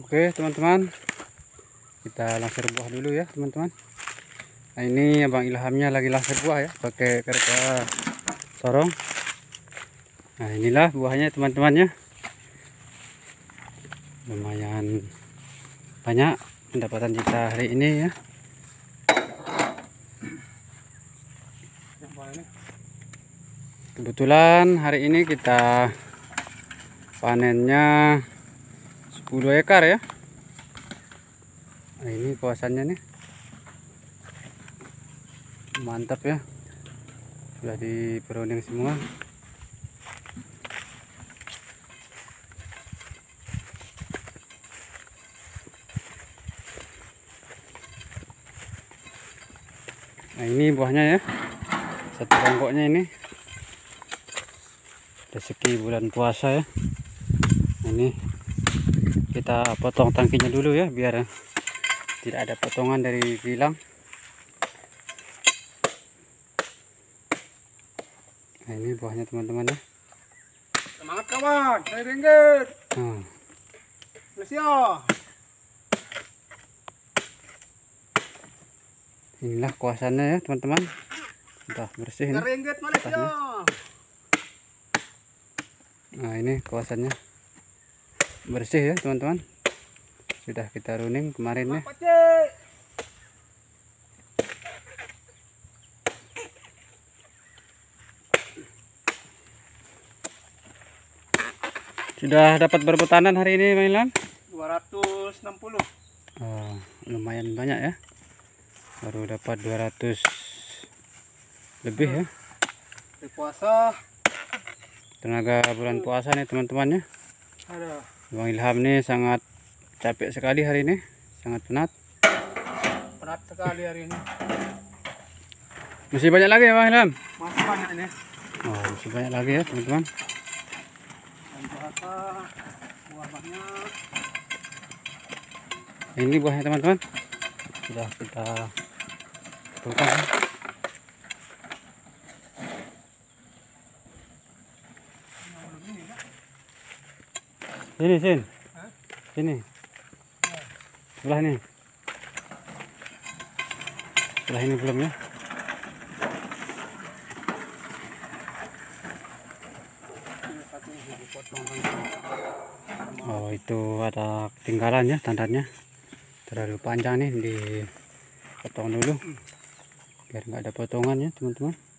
Oke teman-teman. Kita langsir buah dulu ya teman-teman. Nah ini Abang Ilhamnya lagi langsir buah ya Pakai kereta sorong. Nah inilah buahnya teman-teman ya. Lumayan banyak pendapatan kita hari ini ya. Kebetulan hari ini kita panennya 10 ekar ya. Nah ini kawasannya nih. Mantap ya. Sudah di perunding semua. Nah ini buahnya ya. Satu bangkoknya ini. Rezeki bulan puasa ya. Ini kita potong tangkinya dulu ya biar tidak ada potongan dari kilang nah ini buahnya teman-teman ya. Semangat kawan. Saya ringgit. Nah, Malaysia inilah kuasanya ya teman-teman. Sudah bersih ini nah ini kawasannya bersih ya teman-teman. Sudah kita runing kemarin ya. Sudah dapat berapa tandan hari ini Ilham? 260 Oh, lumayan banyak ya. Baru dapat 200 lebih ya. Di puasa. Tenaga bulan puasa nih teman-teman ya. Ada Bang Ilham nih sangat capek sekali hari ini sangat penat. Berat sekali hari ini. Masih banyak lagi ya Bang Ilham? Masih banyak ini. Oh masih banyak lagi ya teman-teman. Ini buahnya teman-teman. Sudah kita buka sini sini Hah? sini. Sebelah ini. Sebelah ini belum ya? Ini Oh itu ada ketinggalan ya tandannya terlalu panjang nih dipotong dulu. Biar nggak ada potongan ya teman-teman